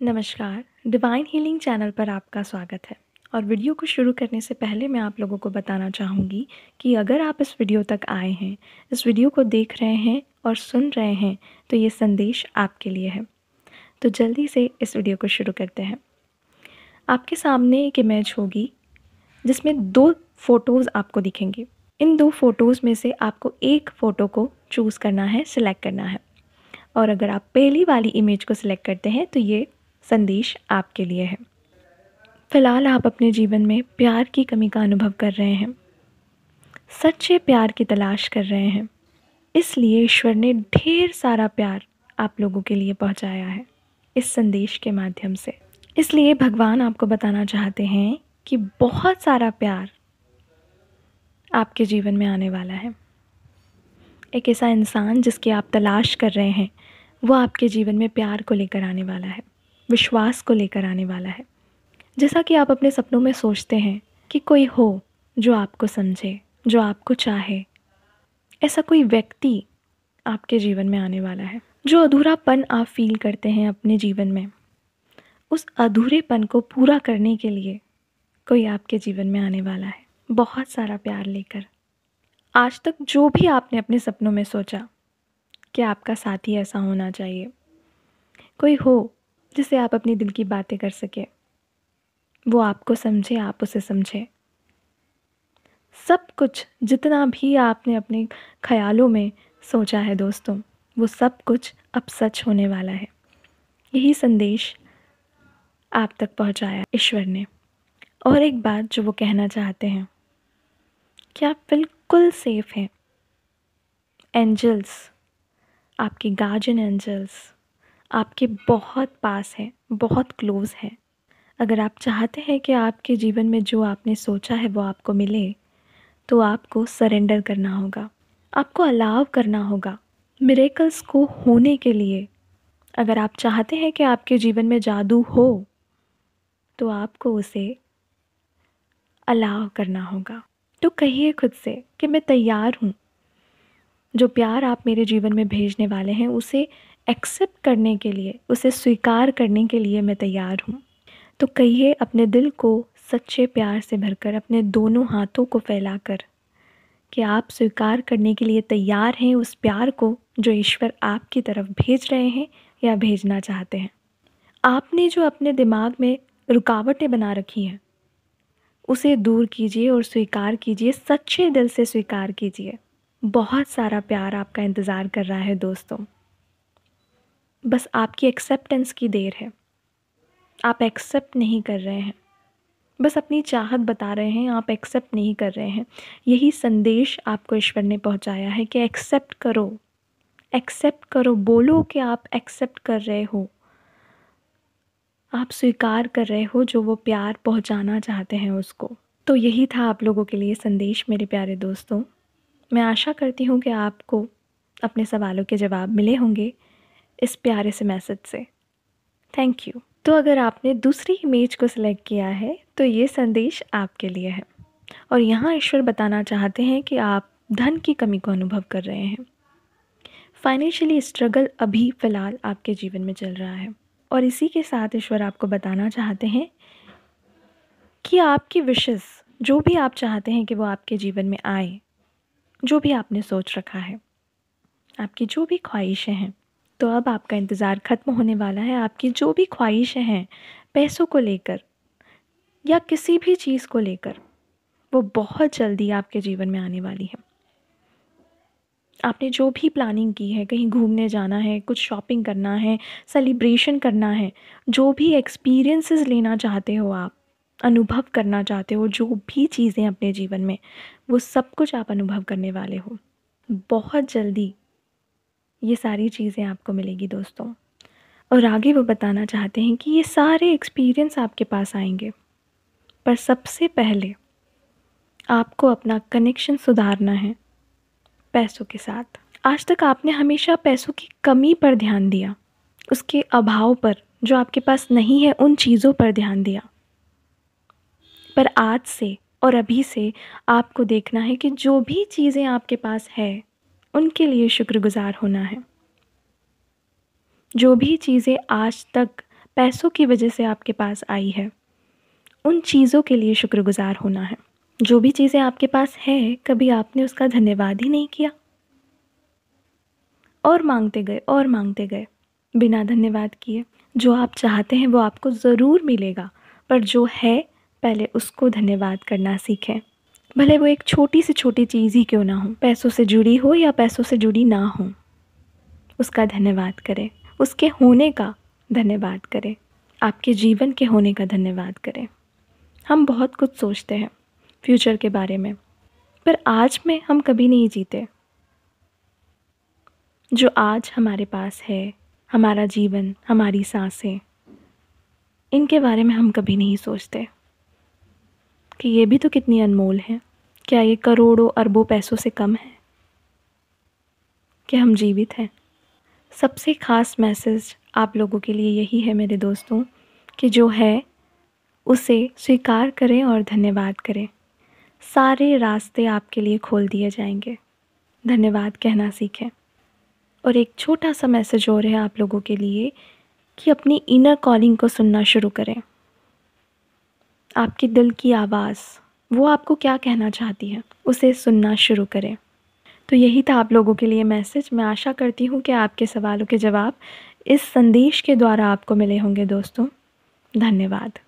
नमस्कार। Divine healing channel पर आपका स्वागत है। और वीडियो को शुरू करने से पहले मैं आप लोगों को बताना चाहूँगी कि अगर आप इस वीडियो तक आए हैं, इस वीडियो को देख रहे हैं और सुन रहे हैं तो ये संदेश आपके लिए है। तो जल्दी से इस वीडियो को शुरू करते हैं। आपके सामने एक इमेज होगी, जिसमें दो फ़ोटोज़ आपको दिखेंगी। इन दो फ़ोटोज़ में से आपको एक फ़ोटो को चूज़ करना है सिलेक्ट करना है। और अगर आप पहली वाली इमेज को सिलेक्ट करते हैं तो ये संदेश आपके लिए है। फ़िलहाल आप अपने जीवन में प्यार की कमी का अनुभव कर रहे हैं। सच्चे प्यार की तलाश कर रहे हैं। इसलिए ईश्वर ने ढेर सारा प्यार आप लोगों के लिए पहुँचाया है, इस संदेश के माध्यम से। इसलिए भगवान आपको बताना चाहते हैं कि बहुत सारा प्यार आपके जीवन में आने वाला है। एक ऐसा इंसान जिसकी आप तलाश कर रहे हैं, वो आपके जीवन में प्यार को लेकर आने वाला है। विश्वास को लेकर आने वाला है। जैसा कि आप अपने सपनों में सोचते हैं कि कोई हो जो आपको समझे, जो आपको चाहे, ऐसा कोई व्यक्ति आपके जीवन में आने वाला है, जो अधूरापन आप फील करते हैं अपने जीवन में। उस अधूरेपन को पूरा करने के लिए कोई आपके जीवन में आने वाला है। बहुत सारा प्यार लेकर। आज तक जो भी आपने अपने सपनों में सोचा कि आपका साथी ऐसा होना चाहिए, कोई हो जिसे आप अपनी दिल की बातें कर सके। वो आपको समझे, आप उसे समझे। सब कुछ जितना भी आपने अपने ख्यालों में सोचा है दोस्तों, वो सब कुछ अब सच होने वाला है। यही संदेश आप तक पहुँचाया ईश्वर ने। और एक बात जो वो कहना चाहते हैं, कि आप बिल्कुल सेफ़ हैं। एंजल्स आपके गार्जियन एंजल्स आपके बहुत पास है, बहुत क्लोज़ है। अगर आप चाहते हैं कि आपके जीवन में जो आपने सोचा है वो आपको मिले तो आपको सरेंडर करना होगा। आपको अलाव करना होगा मिरेकल्स को होने के लिए। अगर आप चाहते हैं कि आपके जीवन में जादू हो तो आपको उसे अलाव करना होगा। तो कहिए खुद से कि मैं तैयार हूँ। जो प्यार आप मेरे जीवन में भेजने वाले हैं, उसे एक्सेप्ट करने के लिए, उसे स्वीकार करने के लिए मैं तैयार हूँ। तो कहिए अपने दिल को सच्चे प्यार से भरकर, अपने दोनों हाथों को फैलाकर कि आप स्वीकार करने के लिए तैयार हैं उस प्यार को जो ईश्वर आपकी तरफ़ भेज रहे हैं या भेजना चाहते हैं। आपने जो अपने दिमाग में रुकावटें बना रखी हैं, उसे दूर कीजिए और स्वीकार कीजिए, सच्चे दिल से स्वीकार कीजिए। बहुत सारा प्यार आपका इंतज़ार कर रहा है दोस्तों। बस आपकी एक्सेप्टेंस की देर है। आप एक्सेप्ट नहीं कर रहे हैं। बस अपनी चाहत बता रहे हैं, आप एक्सेप्ट नहीं कर रहे हैं। यही संदेश आपको ईश्वर ने पहुँचाया है कि एक्सेप्ट करो। एक्सेप्ट करो, बोलो कि आप एक्सेप्ट कर रहे हो। आप स्वीकार कर रहे हो जो वो प्यार पहुंचाना चाहते हैं उसको। तो यही था आप लोगों के लिए संदेश, मेरे प्यारे दोस्तों। मैं आशा करती हूँ कि आपको अपने सवालों के जवाब मिले होंगे। इस प्यारे से मैसेज से। थैंक यू तो अगर आपने दूसरी इमेज को सिलेक्ट किया है तो ये संदेश आपके लिए है। और यहाँ ईश्वर बताना चाहते हैं कि आप धन की कमी को अनुभव कर रहे हैं। फाइनेंशियली स्ट्रगल अभी फ़िलहाल आपके जीवन में चल रहा है। और इसी के साथ ईश्वर आपको बताना चाहते हैं कि आपकी विशेष जो भी आप चाहते हैं कि वो आपके जीवन में आए, जो भी आपने सोच रखा है, आपकी जो भी ख्वाहिशें हैं तो अब आपका इंतज़ार ख़त्म होने वाला है। आपकी जो भी ख्वाहिशें हैं, पैसों को लेकर या किसी भी चीज़ को लेकर, वो बहुत जल्दी आपके जीवन में आने वाली है। आपने जो भी प्लानिंग की है, कहीं घूमने जाना है, कुछ शॉपिंग करना है, सेलिब्रेशन करना है, जो भी एक्सपीरियंसेस लेना चाहते हो आप, अनुभव करना चाहते हो, जो भी चीज़ें अपने जीवन में, वो सब कुछ आप अनुभव करने वाले हो। बहुत जल्दी ये सारी चीज़ें आपको मिलेगी दोस्तों। और आगे वो बताना चाहते हैं कि ये सारे एक्सपीरियंस आपके पास आएँगे। पर सबसे पहले आपको अपना कनेक्शन सुधारना है पैसों के साथ। आज तक आपने हमेशा पैसों की कमी पर ध्यान दिया। उसके अभाव पर जो आपके पास नहीं है, उन चीज़ों पर ध्यान दिया। पर आज से और अभी से आपको देखना है कि जो भी चीज़ें आपके पास है उनके लिए शुक्रगुज़ार होना है। जो भी चीज़ें आज तक पैसों की वजह से आपके पास आई है, उन चीज़ों के लिए शुक्रगुजार होना है। जो भी चीज़ें आपके पास है, कभी आपने उसका धन्यवाद ही नहीं किया। और मांगते गए, और मांगते गए, बिना धन्यवाद किए, जो आप चाहते हैं वो आपको ज़रूर मिलेगा, पर जो है, पहले उसको धन्यवाद करना सीखें। भले वो एक छोटी से छोटी चीज़ ही क्यों ना हो, पैसों से जुड़ी हो या पैसों से जुड़ी ना हो। उसका धन्यवाद करें, उसके होने का धन्यवाद करें, आपके जीवन के होने का धन्यवाद करें। हम बहुत कुछ सोचते हैं फ्यूचर के बारे में, पर आज में हम कभी नहीं जीते। जो आज हमारे पास है, हमारा जीवन, हमारी साँसें, इनके बारे में हम कभी नहीं सोचते। कि ये भी तो कितनी अनमोल है। क्या ये करोड़ों अरबों पैसों से कम है? क्या हम जीवित हैं? सबसे ख़ास मैसेज आप लोगों के लिए यही है मेरे दोस्तों, कि जो है, उसे स्वीकार करें और धन्यवाद करें। सारे रास्ते आपके लिए खोल दिए जाएँगे। धन्यवाद कहना सीखें। और एक छोटा सा मैसेज और है आप लोगों के लिए, कि अपनी इनर कॉलिंग को सुनना शुरू करें। आपके दिल की आवाज़, वो आपको क्या कहना चाहती है, उसे सुनना शुरू करें। तो यही था आप लोगों के लिए मैसेज। मैं आशा करती हूँ कि आपके सवालों के जवाब इस संदेश के द्वारा आपको मिले होंगे दोस्तों। धन्यवाद।